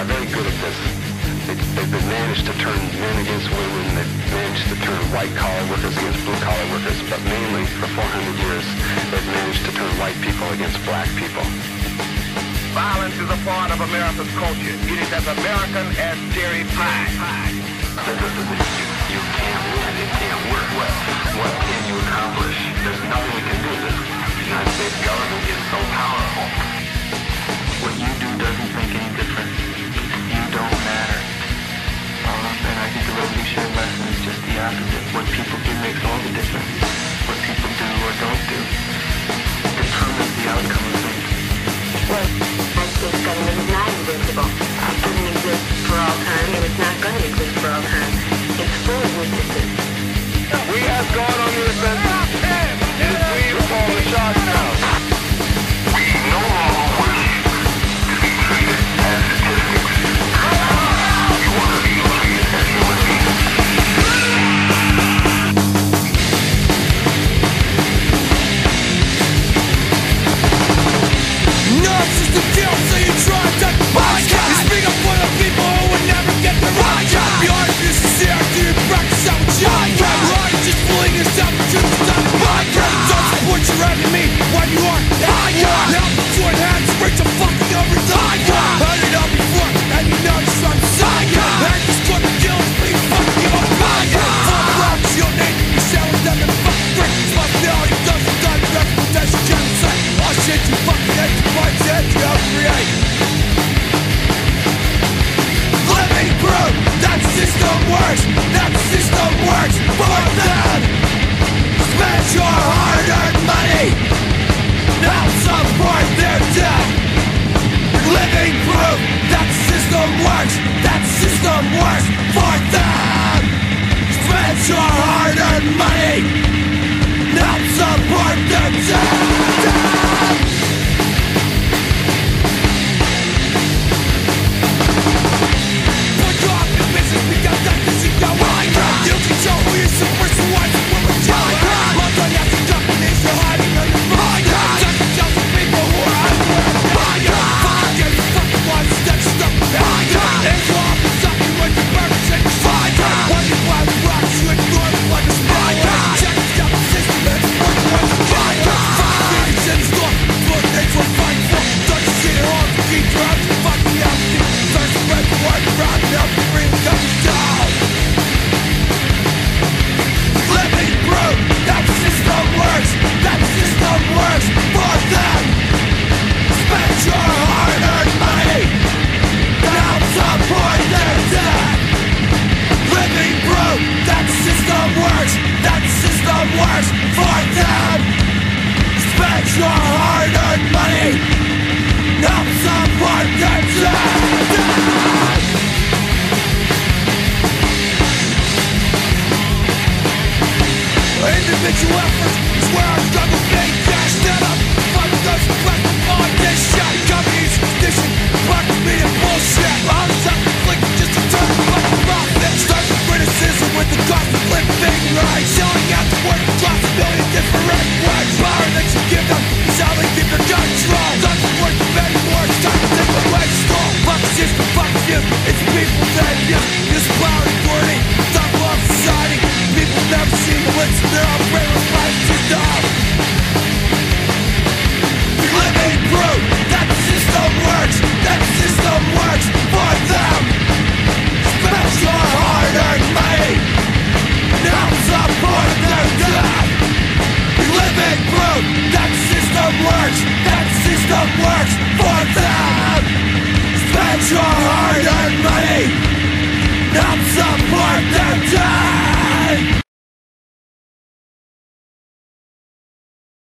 are very good at this. They, they've they managed to turn men against women. They've managed to turn white-collar workers against blue-collar workers. But mainly, for 400 years, they've managed to turn white people against black people. Violence is a part of America's culture. It is as American as dairy pie. You can't win. It can't work. What, what can you accomplish? There's nothing we can do. The United States government is so powerful. What you do same lesson, it's just the opposite. What people do makes all the difference. What people do or don't do determines the outcome of things. Right. works, that system works for them. Spend your hard-earned money. weapons, it's where I struggle system works